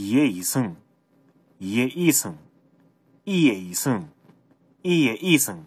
一夜一生，一夜一生，一夜一生，一夜一生。